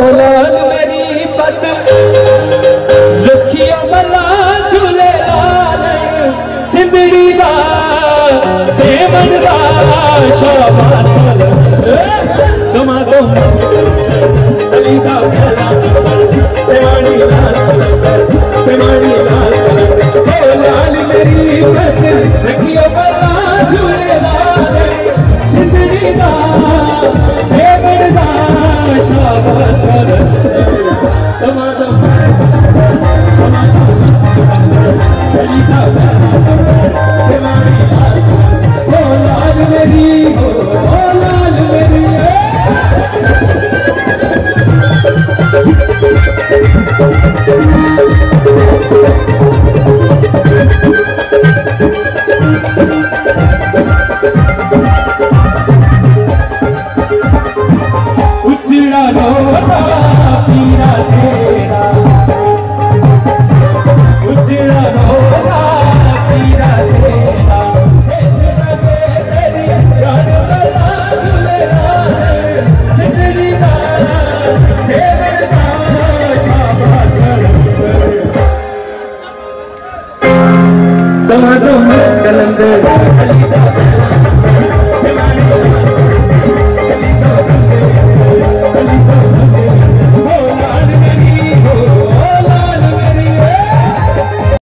हो लाल मेरी पद लखिया मला झुलारा सिंधडी दा से मन दा शोभानल ए तुमा तो अली दा गेला सेवाणी रात लग सेवाणी रात लग हो लाल मेरी पद शाबाश दमादम झूले जिंदगी दा सेवन दा शाबाश दमा दो मस्त कलंदर। अली दा